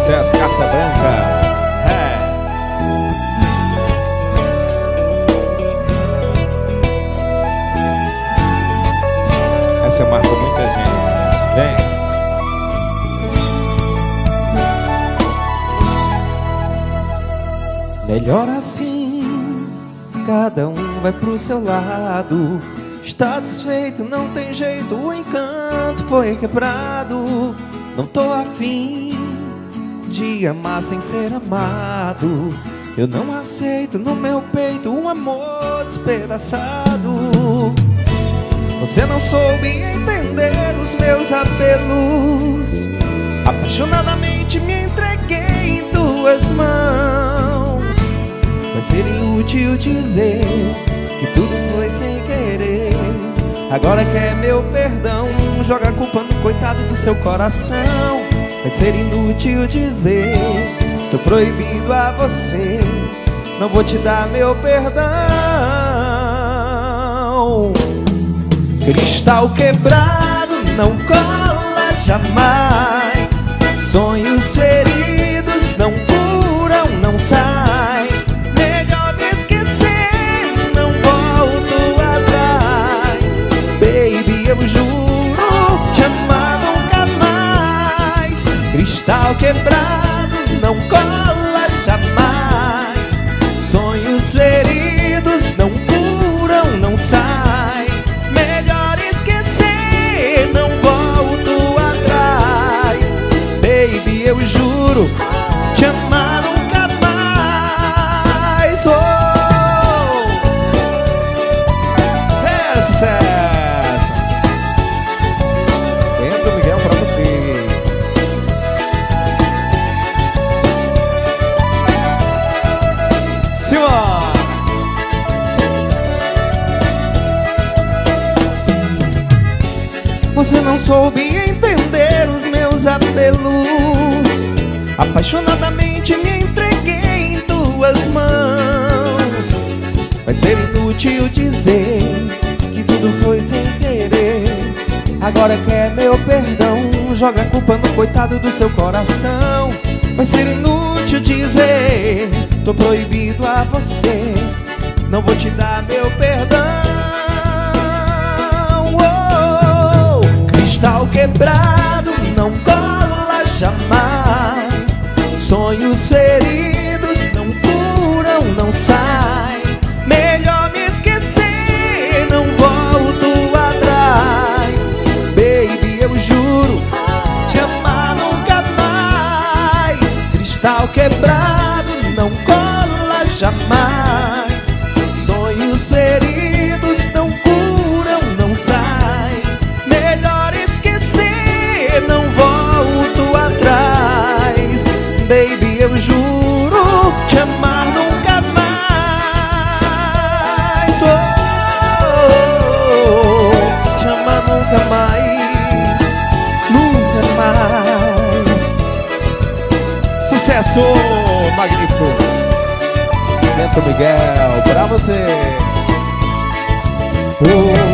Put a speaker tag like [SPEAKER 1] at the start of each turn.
[SPEAKER 1] Sucesso, carta branca. É. Essa marcou muita gente. Vem.
[SPEAKER 2] Melhor assim, cada um vai pro seu lado. Está desfeito, não tem jeito, o encanto foi quebrado. Não tô afim de amar sem ser amado. Eu não aceito no meu peito um amor despedaçado. Você não soube entender os meus apelos. Apaixonadamente me entreguei em tuas mãos. Vai ser inútil dizer que tudo foi sem querer. Agora quer meu perdão, joga a culpa no coitado do seu coração. Vai ser inútil dizer, tô proibido a você. Não vou te dar meu perdão. Cristal quebrado não cola jamais. Sonhos feridos Cristal quebrado não cola jamais. Sonhos feridos não curam, não sai. Melhor esquecer, não volto atrás. Baby, eu juro te amar nunca mais. Oh! É! Você não soube entender os meus apelos. Apaixonadamente me entreguei em tuas mãos. Vai ser inútil dizer que tudo foi sem querer. Agora quer meu perdão, joga a culpa no coitado do seu coração. Vai ser inútil dizer, tô proibido a você. Não vou te dar meu perdão. Quebrado não cola jamais. Sonhos feridos não curam, não sai. Melhor me esquecer, não volto atrás. Baby, eu juro te amar nunca mais. Cristal quebrado não cola jamais. Sonhos feridos juro te amar nunca mais. Oh, te amar nunca mais. Nunca mais.
[SPEAKER 1] Sucesso magnífico. Bento Miguel pra você.
[SPEAKER 2] Oh,